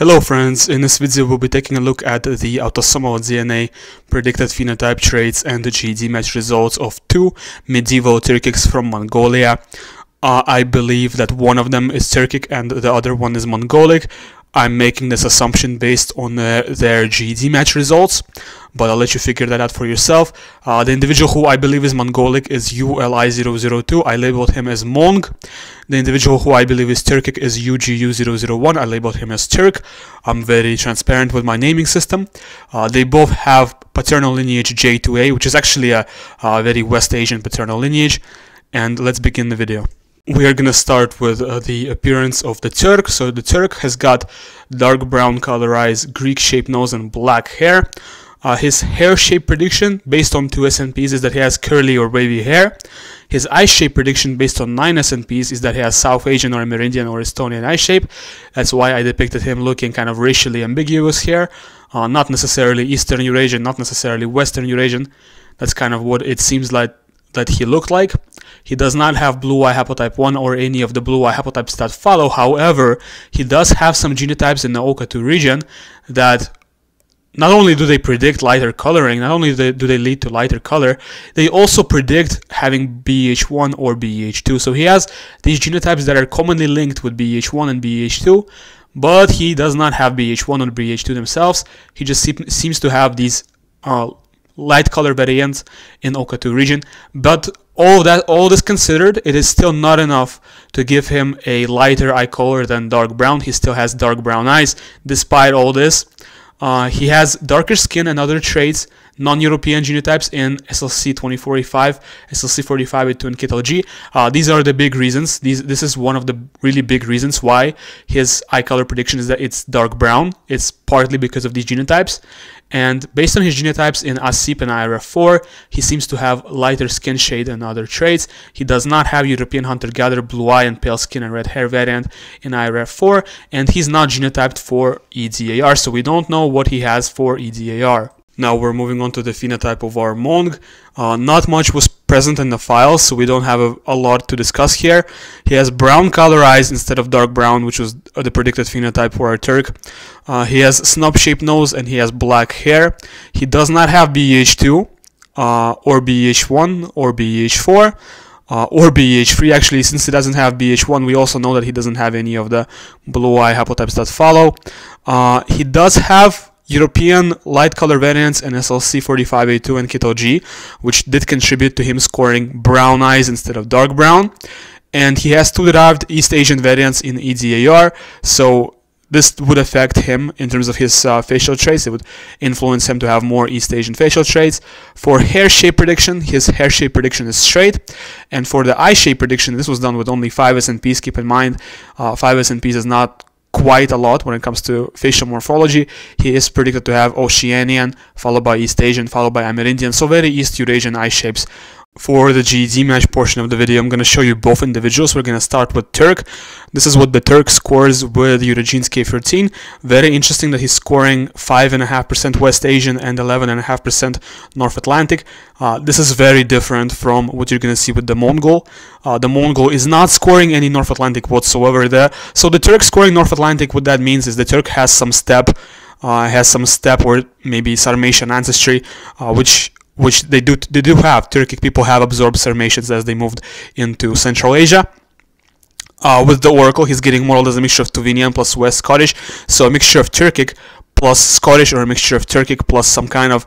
Hello friends, in this video we'll be taking a look at the autosomal DNA predicted phenotype traits and the GED match results of two medieval Turkics from Mongolia. Uh, I believe that one of them is Turkic and the other one is Mongolic. I'm making this assumption based on uh, their GED match results, but I'll let you figure that out for yourself. Uh, the individual who I believe is Mongolic is ULI002. I labeled him as Mong. The individual who I believe is Turkic is UGU001. I labeled him as Turk. I'm very transparent with my naming system. Uh, they both have paternal lineage J2A, which is actually a, a very West Asian paternal lineage. And let's begin the video we are gonna start with uh, the appearance of the Turk. So the Turk has got dark brown color eyes, Greek shaped nose, and black hair. Uh, his hair shape prediction based on two SNPs is that he has curly or wavy hair. His eye shape prediction based on nine SNPs is that he has South Asian or Amerindian or Estonian eye shape. That's why I depicted him looking kind of racially ambiguous here. Uh, not necessarily Eastern Eurasian, not necessarily Western Eurasian. That's kind of what it seems like that he looked like. He does not have blue eye haplotype 1 or any of the blue eye haplotypes that follow. However, he does have some genotypes in the OCA2 region that not only do they predict lighter coloring, not only do they lead to lighter color, they also predict having BH1 or BH2. So he has these genotypes that are commonly linked with BH1 and BH2, but he does not have BH1 or BH2 themselves. He just seems to have these uh, light color variants in OCA2 region. But all that, all this considered, it is still not enough to give him a lighter eye color than dark brown. He still has dark brown eyes despite all this. Uh, he has darker skin and other traits non-European genotypes in SLC24A5, SLC45A2, and. Uh, these are the big reasons. These, this is one of the really big reasons why his eye color prediction is that it's dark brown. It's partly because of these genotypes. And based on his genotypes in ASIP and IRF4, he seems to have lighter skin shade and other traits. He does not have European hunter-gatherer blue eye and pale skin and red hair variant in IRF4, and he's not genotyped for EDAR, so we don't know what he has for EDAR. Now we're moving on to the phenotype of our Mong. Uh, not much was present in the files, so we don't have a, a, lot to discuss here. He has brown color eyes instead of dark brown, which was the predicted phenotype for our Turk. Uh, he has snub-shaped nose and he has black hair. He does not have BH2 uh, or BH1 or BH4. Uh, or BH3 actually since he doesn't have BH1 we also know that he doesn't have any of the blue eye haplotypes that follow uh, he does have European light color variants in SLC45A2 and KITLG, which did contribute to him scoring brown eyes instead of dark brown. And he has two derived East Asian variants in EDAR, so this would affect him in terms of his uh, facial traits. It would influence him to have more East Asian facial traits. For hair shape prediction, his hair shape prediction is straight. And for the eye shape prediction, this was done with only 5 SNPs. Keep in mind, uh, 5 SNPs is not quite a lot when it comes to facial morphology. He is predicted to have Oceanian, followed by East Asian, followed by Amerindian, so very East Eurasian eye shapes. For the GED match portion of the video, I'm going to show you both individuals. We're going to start with Turk. This is what the Turk scores with Eurogenes K13. Very interesting that he's scoring 5.5% West Asian and 11.5% North Atlantic. Uh, this is very different from what you're going to see with the Mongol. Uh, the Mongol is not scoring any North Atlantic whatsoever there. So the Turk scoring North Atlantic, what that means is the Turk has some steppe uh, has some steppe or maybe Sarmatian ancestry, uh, which which they do they do have. Turkic people have absorbed Sarmatians as they moved into Central Asia. Uh, with the Oracle, he's getting modeled as a mixture of Tuvinian plus West Scottish, so a mixture of Turkic plus Scottish, or a mixture of Turkic plus some kind of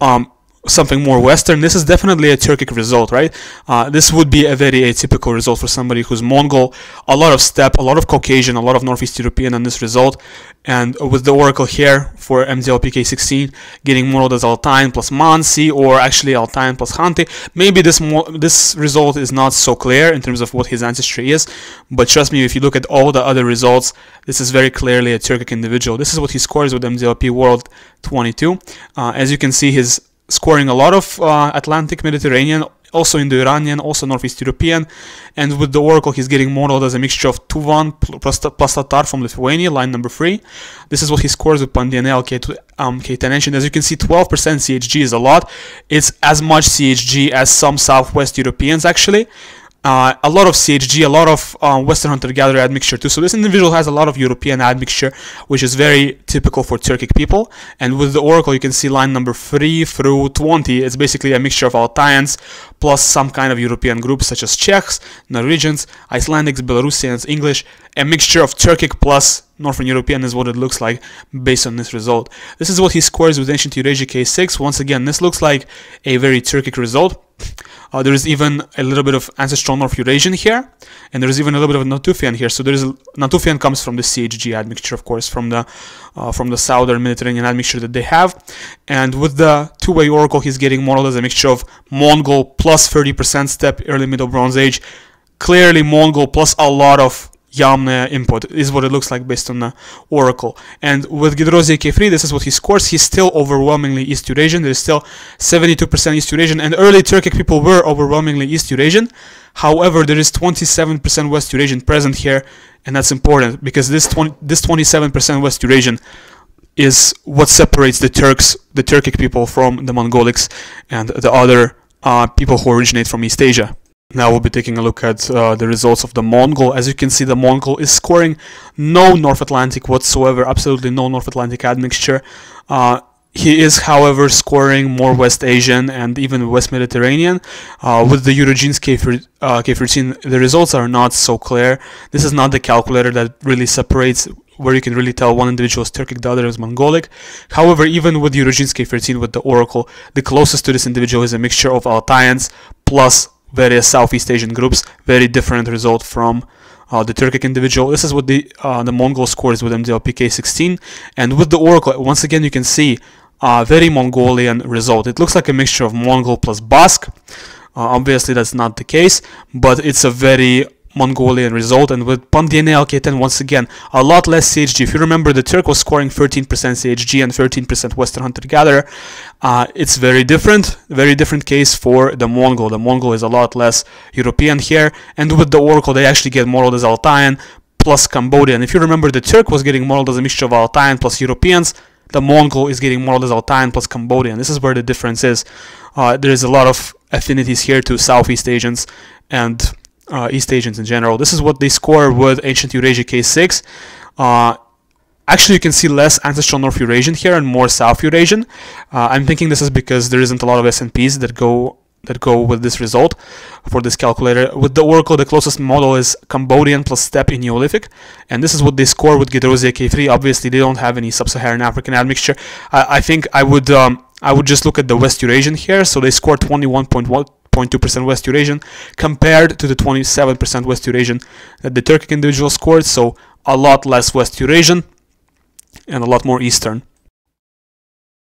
um, something more Western, this is definitely a Turkic result, right? Uh, this would be a very atypical result for somebody who's Mongol, a lot of steppe, a lot of Caucasian, a lot of Northeast European on this result. And with the Oracle here for MDLP K16, getting modeled as Altain plus Mansi, or actually Altain plus Hanti, maybe this this result is not so clear in terms of what his ancestry is, but trust me, if you look at all the other results, this is very clearly a Turkic individual. This is what he scores with MDLP World 22. Uh, as you can see, his scoring a lot of uh, Atlantic Mediterranean, also Indo-Iranian, also Northeast European, and with the Oracle he's getting modeled as a mixture of Tuvan plus, plus Tatar from Lithuania, line number 3. This is what he scores with PuntDNAL K, um, K10 and as you can see 12% CHG is a lot. It's as much CHG as some Southwest Europeans actually. Uh, a lot of CHG, a lot of uh, Western hunter-gatherer admixture too. So this individual has a lot of European admixture, which is very typical for Turkic people. And with the Oracle, you can see line number 3 through 20. It's basically a mixture of Altaians plus some kind of European groups such as Czechs, Norwegians, Icelandics, Belarusians, English. A mixture of Turkic plus Northern European is what it looks like based on this result. This is what he scores with Ancient Eurasia K6. Once again, this looks like a very Turkic result. Uh, there is even a little bit of ancestral North Eurasian here, and there is even a little bit of Natufian here. So there is Natufian comes from the CHG admixture, of course, from the uh, from the southern Mediterranean admixture that they have. And with the two-way oracle, he's getting more or less a mixture of Mongol plus 30% steppe, early Middle Bronze Age, clearly Mongol plus a lot of Yamna input is what it looks like based on the oracle. And with Gedrosia K3, this is what he scores. He's still overwhelmingly East Eurasian. There's still 72% East Eurasian, and early Turkic people were overwhelmingly East Eurasian. However, there is 27% West Eurasian present here, and that's important because this 20, this 27% West Eurasian is what separates the Turks, the Turkic people, from the Mongolics and the other uh, people who originate from East Asia. Now we'll be taking a look at uh, the results of the Mongol. As you can see, the Mongol is scoring no North Atlantic whatsoever, absolutely no North Atlantic admixture. Uh, he is, however, scoring more West Asian and even West Mediterranean. Uh, with the Eurogenes K13, uh, K13, the results are not so clear. This is not the calculator that really separates where you can really tell one individual is Turkic, the other is Mongolic. However, even with Eurogenes K13 with the Oracle, the closest to this individual is a mixture of Altaians plus various Southeast Asian groups, very different result from uh, the Turkic individual. This is what the uh, the Mongol scores with MDLP K16, and with the Oracle, once again you can see a very Mongolian result. It looks like a mixture of Mongol plus Basque. Uh, obviously, that's not the case, but it's a very Mongolian result. And with PuntDNAL K10, once again, a lot less CHG. If you remember, the Turk was scoring 13% CHG and 13% Western Hunter Gatherer. Uh, it's very different, very different case for the Mongol. The Mongol is a lot less European here. And with the Oracle, they actually get more or less Altaian plus Cambodian. If you remember, the Turk was getting more or less a mixture of Altaian plus Europeans. The Mongol is getting more or less Altaian plus Cambodian. This is where the difference is. Uh, there is a lot of affinities here to Southeast Asians and uh, East Asians in general. This is what they score with Ancient Eurasia K6. Uh, actually, you can see less ancestral North Eurasian here and more South Eurasian. Uh, I'm thinking this is because there isn't a lot of SNPs that go that go with this result for this calculator. With the Oracle, the closest model is Cambodian plus steppe in Neolithic, and this is what they score with Gedrosia K3. Obviously, they don't have any sub-Saharan African admixture. I, I think I would um, I would just look at the West Eurasian here. So they score 21.1 0.2% West Eurasian compared to the 27% West Eurasian that the Turkic individual scored, so a lot less West Eurasian and a lot more Eastern.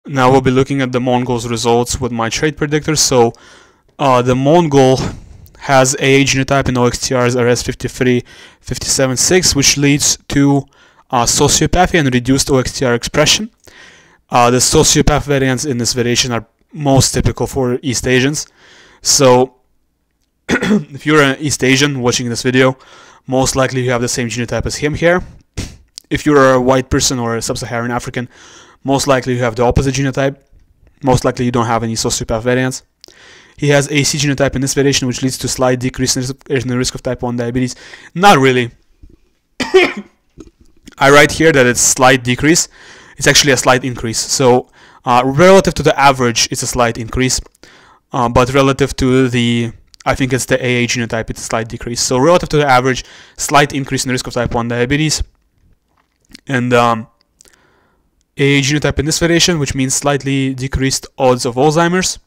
Now we'll be looking at the Mongols results with my trait predictor. So uh, the Mongol has a genotype in OXTRs RS53 576, which leads to uh, sociopathy and reduced OXTR expression. Uh, the sociopath variants in this variation are most typical for East Asians. So if you're an East Asian watching this video, most likely you have the same genotype as him here. If you're a white person or a sub-Saharan African, most likely you have the opposite genotype. Most likely you don't have any sociopath variants. He has AC genotype in this variation, which leads to slight decrease in the risk of type 1 diabetes. Not really. I write here that it's slight decrease. It's actually a slight increase. So uh, relative to the average, it's a slight increase. Uh, but relative to the I think it's the AA genotype, it's a slight decrease. So relative to the average, slight increase in the risk of type 1 diabetes. And um, AA genotype in this variation, which means slightly decreased odds of Alzheimer's.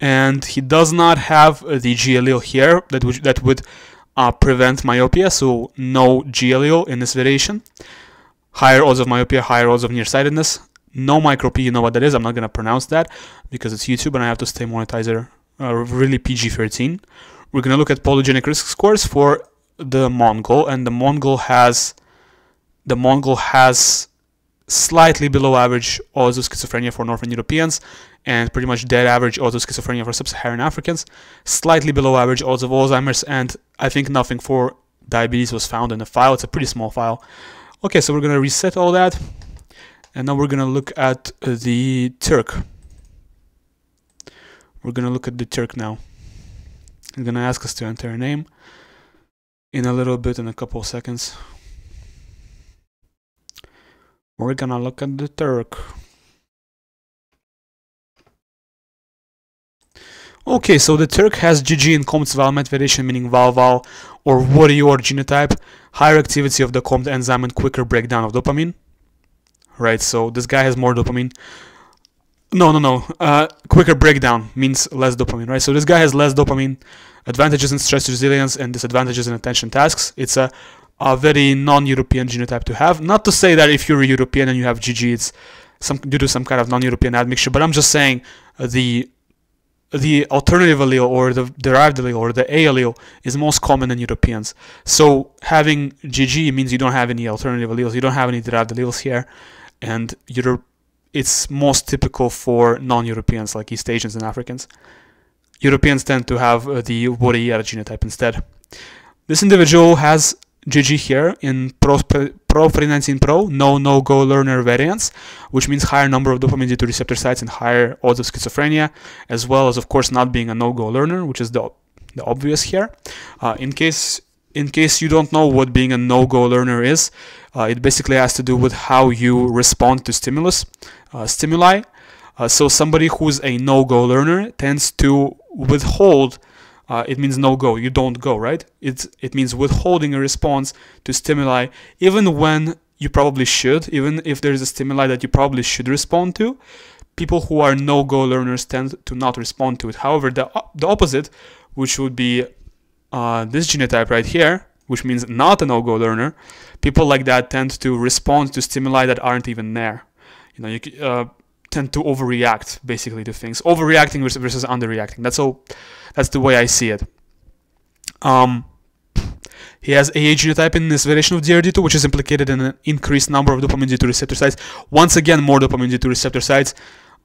And he does not have the G allele here that would, that would uh, prevent myopia, so no G allele in this variation. Higher odds of myopia, higher odds of nearsightedness no micro P, you know what that is. I'm not going to pronounce that because it's YouTube and I have to stay monetizer uh, really PG-13. We're going to look at polygenic risk scores for the Mongol and the Mongol has the Mongol has slightly below average odds of schizophrenia for Northern Europeans and pretty much dead average odds of schizophrenia for Sub-Saharan Africans, slightly below average odds of Alzheimer's, and I think nothing for diabetes was found in the file. It's a pretty small file. Okay, so we're going to reset all that. And now we're going to look at uh, the Turk. We're going to look at the Turk now. It's gonna ask us to enter a name in a little bit, in a couple of seconds. We're gonna look at the Turk. Okay, so the Turk has GG in COMT Valmet variation, meaning Val-Val or warrior genotype, higher activity of the COMT enzyme and quicker breakdown of dopamine. Right, so this guy has more dopamine. No, no, no. Uh, quicker breakdown means less dopamine, right? So this guy has less dopamine, advantages in stress resilience, and disadvantages in attention tasks. It's a, a very non-European genotype to have. Not to say that if you're a European and you have GG, it's some due to some kind of non-European admixture, but I'm just saying the the alternative allele or the derived allele or the A allele is most common in Europeans. So having GG means you don't have any alternative alleles, you don't have any derived alleles here, and Europe, it's most typical for non-Europeans like East Asians and Africans. Europeans tend to have uh, the Warrior genotype instead. This individual has GG here in Pro, Pro 319 Pro, no no-go learner variants, which means higher number of dopamine D2 receptor sites and higher odds of schizophrenia, as well as of course not being a no-go learner, which is the, the obvious here. Uh, in case in case you don't know what being a no-go learner is, uh, it basically has to do with how you respond to stimulus, uh, stimuli. Uh, so somebody who's a no-go learner tends to withhold uh, it means no go. You don't go, right? It it means withholding a response to stimuli, even when you probably should, even if there is a stimuli that you probably should respond to. People who are no go learners tend to not respond to it. However, the the opposite, which would be uh, this genotype right here, which means not a no go learner, people like that tend to respond to stimuli that aren't even there. You know, you uh, tend to overreact basically to things. Overreacting versus underreacting. That's all. That's the way I see it. Um, he has AA genotype in this variation of DRD2, which is implicated in an increased number of dopamine D2 receptor sites. Once again, more dopamine D2 receptor sites.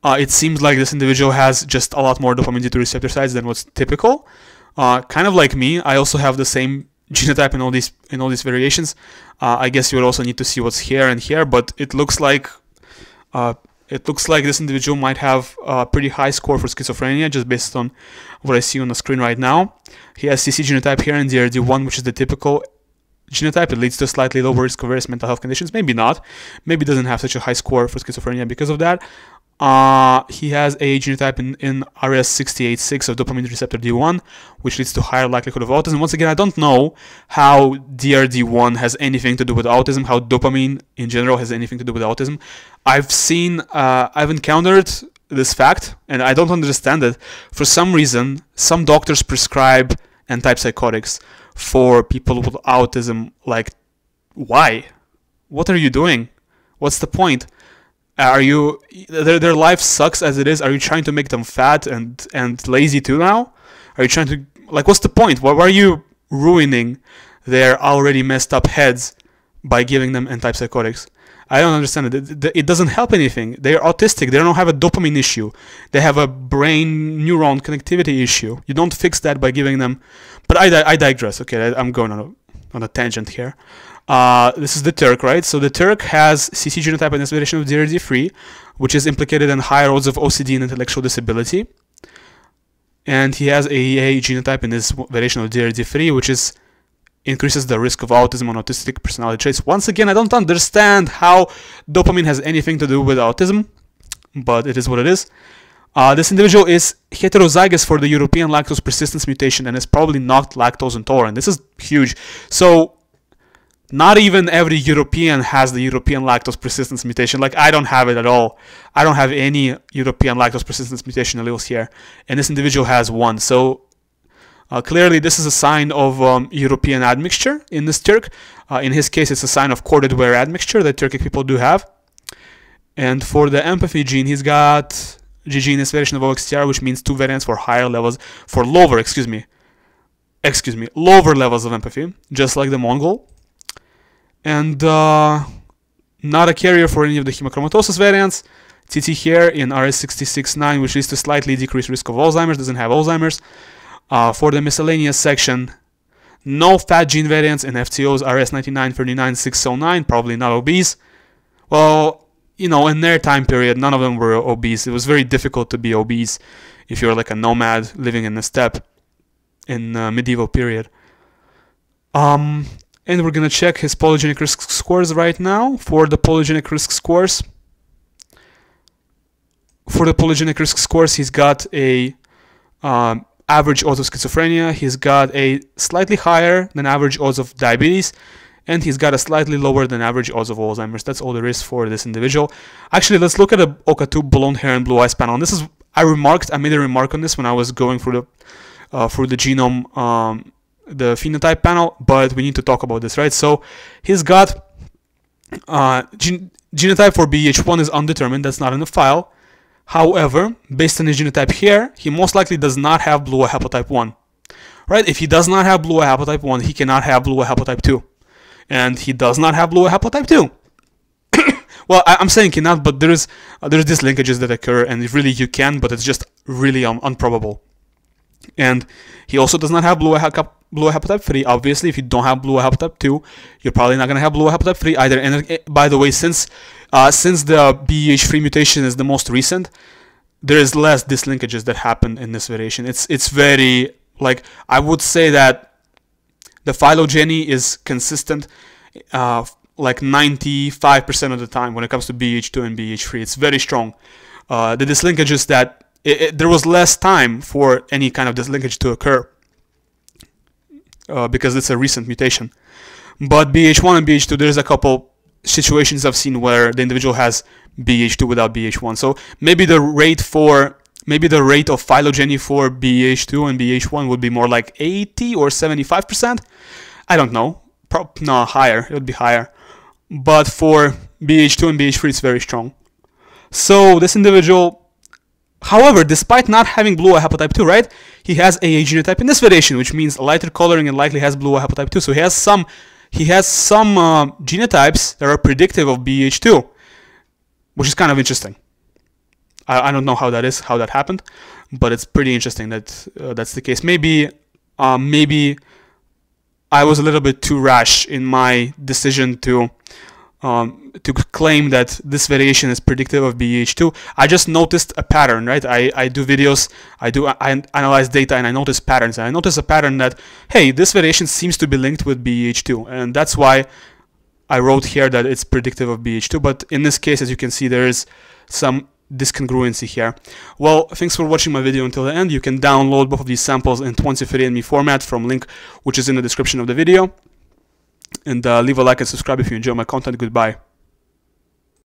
Uh, it seems like this individual has just a lot more dopamine D2 receptor sites than what's typical. Uh, kind of like me, I also have the same genotype in all these in all these variations. Uh, I guess you would also need to see what's here and here, but it looks like uh, it looks like this individual might have a pretty high score for schizophrenia just based on what I see on the screen right now. He has CC genotype here and DRD1, which is the typical genotype. It leads to slightly lower risk of various mental health conditions. Maybe not. Maybe doesn't have such a high score for schizophrenia because of that. Uh, he has a genotype in, in RS686 of dopamine receptor D1, which leads to higher likelihood of autism. Once again, I don't know how DRD1 has anything to do with autism, how dopamine in general has anything to do with autism. I've seen, uh, I've encountered this fact, and I don't understand it. For some reason, some doctors prescribe antipsychotics for people with autism. Like, why? What are you doing? What's the point? Are you their their life sucks as it is? Are you trying to make them fat and and lazy too now? Are you trying to like what's the point? Why, why are you ruining their already messed up heads by giving them antipsychotics? I don't understand it. It doesn't help anything. They're autistic. They don't have a dopamine issue. They have a brain neuron connectivity issue. You don't fix that by giving them. But I, I digress. Okay, I'm going on a, on a tangent here. Uh, this is the Turk, right? So the Turk has CC genotype and this variation of DRD3, which is implicated in higher odds of OCD and intellectual disability. And he has AEA genotype in this variation of DRD3, which is increases the risk of autism and autistic personality traits. Once again, I don't understand how dopamine has anything to do with autism, but it is what it is. Uh, this individual is heterozygous for the European lactose persistence mutation and is probably not lactose intolerant. This is huge. So not even every European has the European lactose persistence mutation. Like I don't have it at all. I don't have any European lactose persistence mutation alleles here, and this individual has one. So uh, clearly, this is a sign of um, European admixture in this Turk. Uh, in his case, it's a sign of corded ware admixture that Turkic people do have. And for the empathy gene, he's got GG variation of OXTR, which means two variants for higher levels, for lower, excuse me, excuse me, lower levels of empathy, just like the Mongol and uh, not a carrier for any of the hemochromatosis variants. TT here in RS669, which leads to slightly decreased risk of Alzheimer's, doesn't have Alzheimer's. Uh, for the miscellaneous section, no fat gene variants in FTOs RS99, 39, 609, probably not obese. Well, you know, in their time period, none of them were obese. It was very difficult to be obese if you're like a nomad living in the steppe. in uh, medieval period. Um, and we're gonna check his polygenic risk scores right now. For the polygenic risk scores, for the polygenic risk scores, he's got a um, average odds of schizophrenia. He's got a slightly higher than average odds of diabetes, and he's got a slightly lower than average odds of Alzheimer's. That's all there is for this individual. Actually, let's look at the OCA2 blonde hair and blue eyes panel. And this is I remarked, I made a remark on this when I was going through the uh, the genome, um, the phenotype panel, but we need to talk about this, right? So he's got uh, gen genotype for BH1 is undetermined. That's not in the file. However, based on his genotype here, he most likely does not have blue haplotype 1. Right? If he does not have blue haplotype 1, he cannot have blue haplotype 2. And he does not have blue haplotype 2. well, I, am saying cannot, but there's uh, there's these linkages that occur, and really you can, but it's just really um, unprobable. And he also does not have blue eye, blue haplotype 3. Obviously, if you don't have blue haplotype 2, you're probably not going to have blue haplotype 3 either. And uh, by the way, since uh, since the BH3 mutation is the most recent, there is less dislinkages that happen in this variation. It's it's very like I would say that the phylogeny is consistent uh, like 95% of the time when it comes to BH2 and BH3. It's very strong. Uh, the dislinkages that it, it, there was less time for any kind of dislinkage to occur uh, because it's a recent mutation. But BH1 and BH2, there's a couple situations I've seen where the individual has BH2 without BH1. So maybe the rate for maybe the rate of phylogeny for BH2 and BH1 would be more like 80 or 75%. I don't know. Pro no, higher. It would be higher. But for BH2 and BH3, it's very strong. So this individual, however, despite not having blue eye haplotype 2, right, he has AA genotype in this variation, which means lighter coloring and likely has blue eye haplotype 2. So he has some he has some uh, genotypes that are predictive of BH2, which is kind of interesting. I, I, don't know how that is, how that happened, but it's pretty interesting that uh, that's the case. Maybe, um, maybe I was a little bit too rash in my decision to um, to claim that this variation is predictive of BH2. I just noticed a pattern, right? I, I do videos, I do I analyze data, and I notice patterns. And I notice a pattern that hey, this variation seems to be linked with BH2, and that's why I wrote here that it's predictive of BH2. But in this case, as you can see, there is some discongruency here. Well, thanks for watching my video until the end. You can download both of these samples in 23andMe format from link which is in the description of the video and uh, leave a like and subscribe if you enjoy my content. Goodbye.